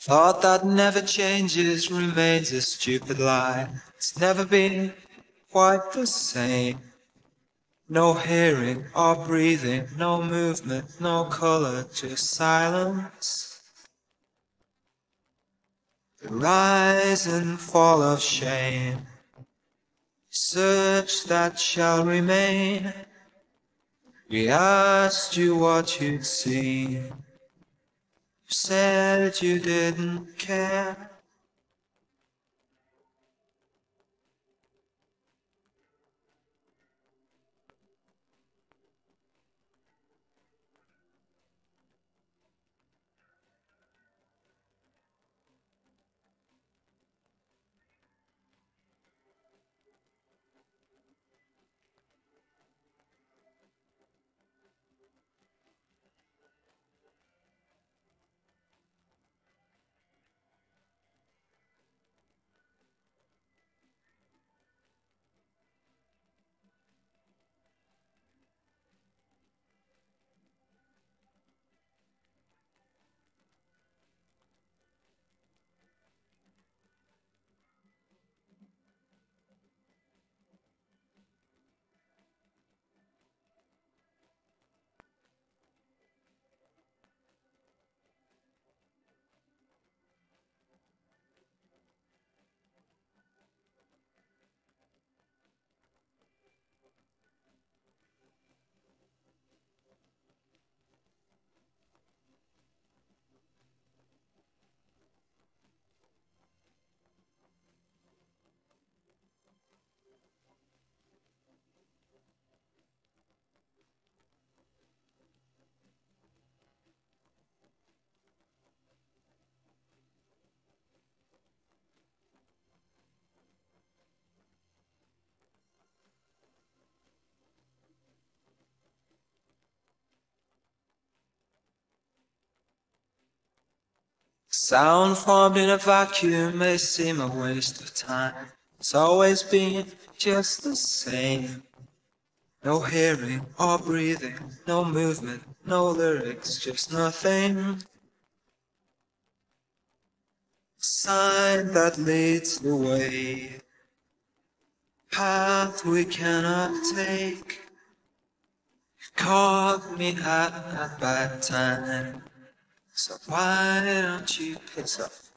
Thought that never changes remains a stupid lie. It's never been quite the same. No hearing or breathing, no movement, no color, just silence. The rise and fall of shame. Search that shall remain. We asked you what you'd seen. Said you didn't care. Sound formed in a vacuum may seem a waste of time. It's always been just the same. No hearing or breathing, no movement, no lyrics, just nothing. Sign that leads the way. Path we cannot take. Caught me at a bad time. So why don't you piss off?